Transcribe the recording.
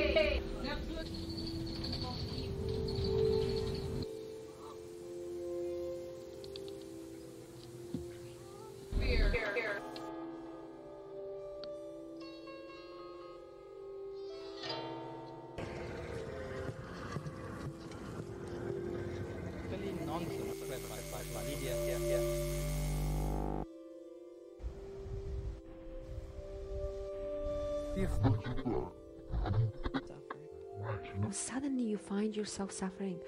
Hey! Suddenly you find yourself suffering.